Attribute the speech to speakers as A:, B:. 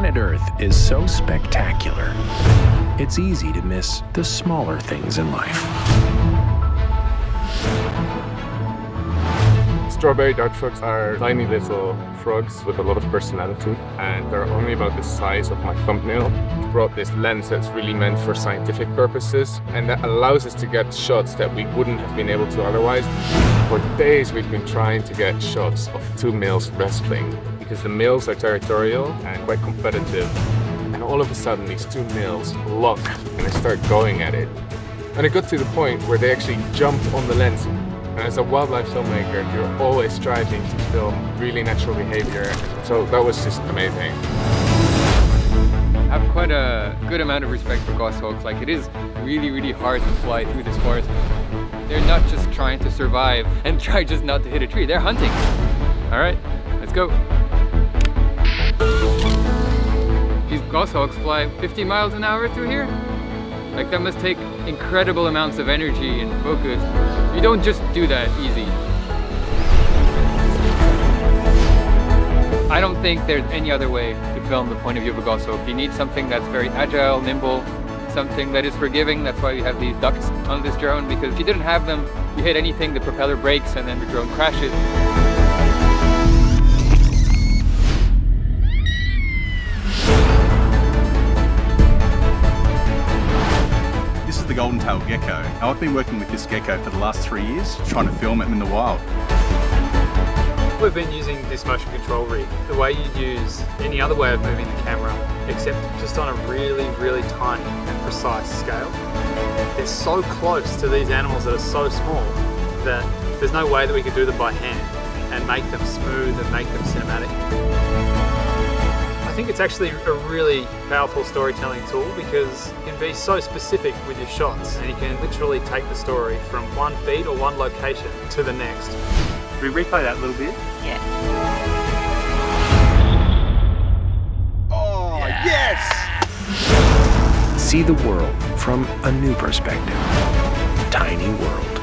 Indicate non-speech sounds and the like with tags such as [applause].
A: Planet Earth is so spectacular, it's easy to miss the smaller things in life.
B: Strawberry dart frogs are tiny little frogs with a lot of personality and they're only about the size of my thumbnail. We've brought this lens that's really meant for scientific purposes and that allows us to get shots that we wouldn't have been able to otherwise. For days we've been trying to get shots of two males wrestling because the males are territorial and quite competitive and all of a sudden these two males lock and they start going at it. And it got to the point where they actually jumped on the lens and as a wildlife filmmaker, you're always striving to film really natural behavior. So that was just amazing.
C: I have quite a good amount of respect for goshawks. Like it is really, really hard to fly through this forest. They're not just trying to survive and [laughs] try just not to hit a tree. They're hunting. All right, let's go. Goshawks fly 50 miles an hour through here. Like that must take incredible amounts of energy and focus. You don't just do that easy. I don't think there's any other way to film the point of view of a goshawk. You need something that's very agile, nimble, something that is forgiving. That's why we have these ducts on this drone because if you didn't have them, you hit anything, the propeller breaks and then the drone crashes.
D: The golden tail gecko. Now I've been working with this gecko for the last three years, trying to film it in the wild.
E: We've been using this motion control rig the way you'd use any other way of moving the camera, except just on a really, really tiny and precise scale. They're so close to these animals that are so small that there's no way that we could do them by hand and make them smooth and make them cinematic. I think it's actually a really powerful storytelling tool because you can be so specific with your shots and you can literally take the story from one beat or one location to the next.
F: Can we replay that a little bit?
G: Yeah.
D: Oh, yeah. yes!
A: See the world from a new perspective. Tiny World.